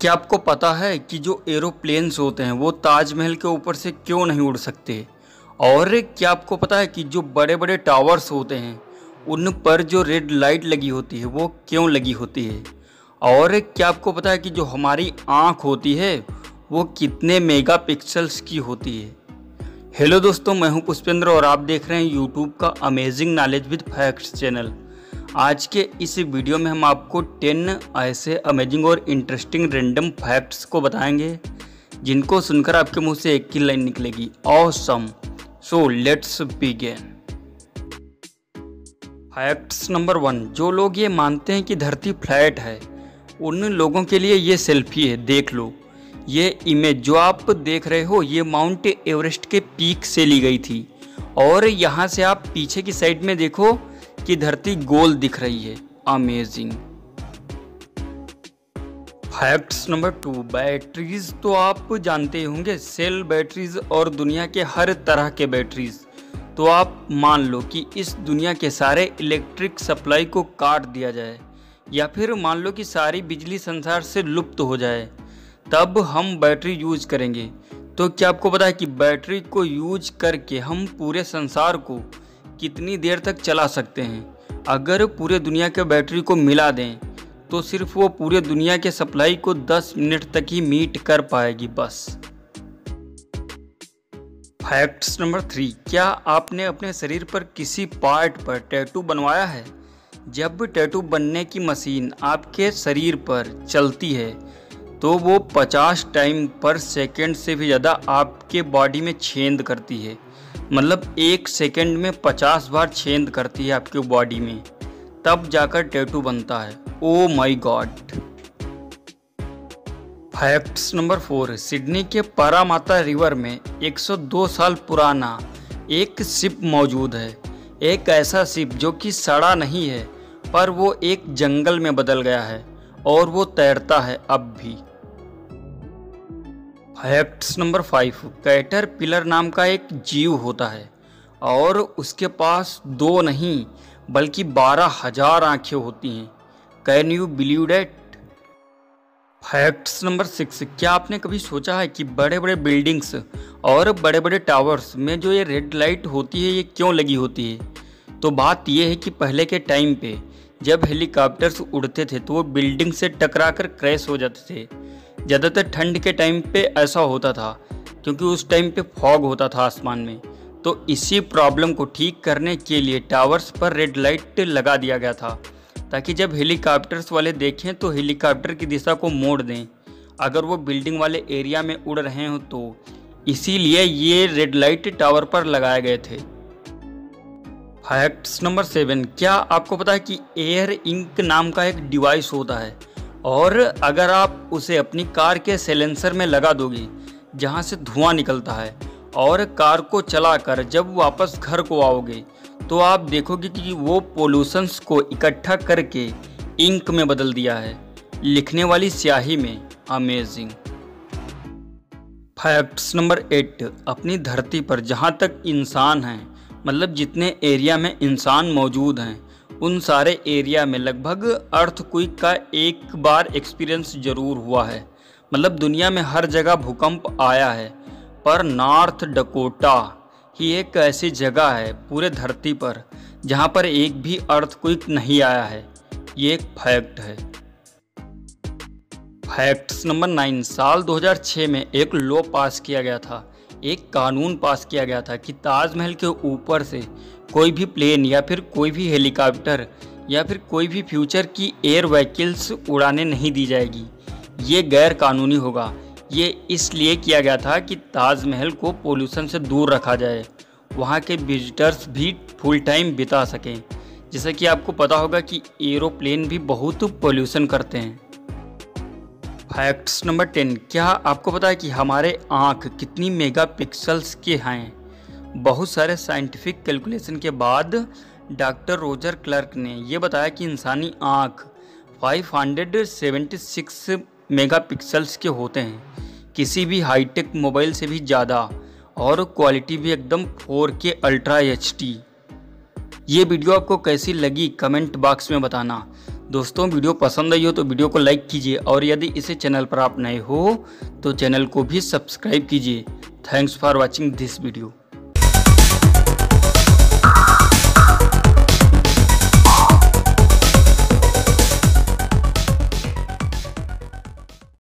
क्या आपको पता है कि जो एरोप्लेन्स होते हैं, वो ताजमहल के ऊपर से क्यों नहीं उड़ सकते? और क्या आपको पता है कि जो बड़े बड़े टावर्स होते हैं, उन पर जो रेड लाइट लगी होती है, वो क्यों लगी होती है? और क्या आपको पता है कि जो हमारी आँख होती है, वो कितने मेगापिक्सल्स की होती है? हेलो दोस्तों, मैं हूँ पुष्पेंद्र और आप देख रहे हैं यूट्यूब का amazing knowledge with facts channel आज के इस वीडियो में हम आपको 10 ऐसे अमेजिंग और इंटरेस्टिंग रेंडम फैक्ट्स को बताएँगे, जिनको सुनकर आपके मुँह से एक ही लाइन निकलेगी। Awesome so let's begin facts number one जो लोग ये मानते हैं कि धरती फ्लैट है, उन लोगों के लिए ये सेल्फी है, देख लो। ये इमेज जो आप देख रहे हो, ये माउंट एवरेस्ट के पीक से ली गई थी। और यहाँ से आप पीछे की साइड में देखो कि धरती गोल दिख रही है। Amazing facts number two batteries तो आप जानते होंगे सेल बैटरीज और दुनिया के हर तरह के बैटरीज तो आप मान लो कि इस दुनिया के सारे इलेक्ट्रिक सप्लाई को काट दिया जाए, या फिर मान लो कि सारी बिजली संसार से लुप्त हो जाए, तब हम बैटरी यूज़ करेंगे। तो क्या आपको पता है कि बैटरी को यूज़ करके हम पूरे संसार को कितनी देर तक चला सकते हैं? अगर पूरे दुनिया के बैटरी को मिला दें तो सिर्फ़ वो पूरे दुनिया के सप्लाई को 10 मिनट तक ही मीट कर पाएगी बस। फैक्ट्स नंबर थ्री, क्या आपने अपने शरीर पर किसी पार्ट पर टैटू बनवाया है? जब टैटू बनने की मशीन आपके शरीर पर चलती है तो वो 50 टाइम पर सेकेंड से भी ज़्यादा आपके बॉडी में छेंद करती है। मतलब एक सेकंड में पचास बार छेंद करती है आपकी बॉडी में, तब जाकर टैटू बनता है। ओ my God facts number four, Sydney के पारामाता रिवर में 102 साल पुराना एक सिप मौजूद है। एक ऐसा सिप जो कि सड़ा नहीं है, पर वो एक जंगल में बदल गया है और वो तैरता है अब भी। Facts number five. Cater pillar नाम का एक जीव होता है और उसके पास दो नहीं, बल्कि बारह हज़ार आँखें होती हैं। Can you believe that? Facts number six. क्या आपने कभी सोचा है कि बड़े बड़े बिल्डिंग्स और बड़े बड़े टावर्स में जो ये रेड लाइट होती है, ये क्यों लगी होती है? तो बात ये है कि पहले के टाइम पे जब हेलीकॉप्टर्स उड़ते थे तो वो बिल्डिंग से टकरा कर क्रैश हो जाते थे। ज़्यादातर ठंड के टाइम पे ऐसा होता था, क्योंकि उस टाइम पे फॉग होता था आसमान में। तो इसी प्रॉब्लम को ठीक करने के लिए टावर्स पर रेड लाइट लगा दिया गया था, ताकि जब हेलीकॉप्टर्स वाले देखें तो हेलीकॉप्टर की दिशा को मोड़ दें। अगर वो बिल्डिंग वाले एरिया में उड़ रहे हो तो। इसीलिए ये रेड लाइट टावर पर लगाए गए थे। फैक्ट्स नंबर सेवन, क्या आपको पता है कि एयर इंक नाम का एक डिवाइस होता है? और अगर आप उसे अपनी कार के सिलेंसर में लगा दोगे, जहाँ से धुआँ निकलता है, और कार को चलाकर जब वापस घर को आओगे तो आप देखोगे कि वो पोल्यूशंस को इकट्ठा करके इंक में बदल दिया है। लिखने वाली स्याही में अमेजिंग फैक्ट्स नंबर एट अपनी धरती पर जहाँ तक इंसान हैं मतलब जितने एरिया में इंसान मौजूद हैं उन सारे एरिया में लगभग अर्थ क्विक का एक बार एक्सपीरियंस ज़रूर हुआ है। मतलब दुनिया में हर जगह भूकंप आया है, पर नॉर्थ डकोटा ही एक ऐसी जगह है पूरे धरती पर, जहाँ पर एक भी अर्थ क्विक नहीं आया है। ये एक फैक्ट है। फैक्ट्स नंबर नाइन साल 2006 में एक लॉ पास किया गया था, एक कानून पास किया गया था कि ताजमहल के ऊपर से कोई भी प्लेन या फिर कोई भी हेलीकॉप्टर या फिर कोई भी फ्यूचर की एयर व्हीकल्स उड़ाने नहीं दी जाएगी। ये गैर कानूनी होगा। ये इसलिए किया गया था कि ताजमहल को पोल्यूशन से दूर रखा जाए। वहाँ के विजिटर्स भी फुल टाइम बिता सकें। जैसे कि आपको पता होगा कि एरोप्लेन भी बहुत पोल्यूशन करते हैं। फैक्ट्स नंबर टेन क्या आपको पता है कि हमारे आँख कितनी मेगापिक्सल्स के हैं? बहुत सारे साइंटिफिक कैलकुलेशन के बाद डॉक्टर रोजर क्लर्क ने यह बताया कि इंसानी आँख 576 मेगापिक्सल्स के होते हैं। किसी भी हाईटेक मोबाइल से भी ज़्यादा और क्वालिटी भी एकदम 4K अल्ट्रा एचटी ये वीडियो आपको कैसी लगी कमेंट बॉक्स में बताना। दोस्तों, वीडियो पसंद आई हो तो वीडियो को लाइक कीजिए और यदि इसे चैनल पर आप नए हो तो चैनल को भी सब्सक्राइब कीजिए। Thanks for watching this video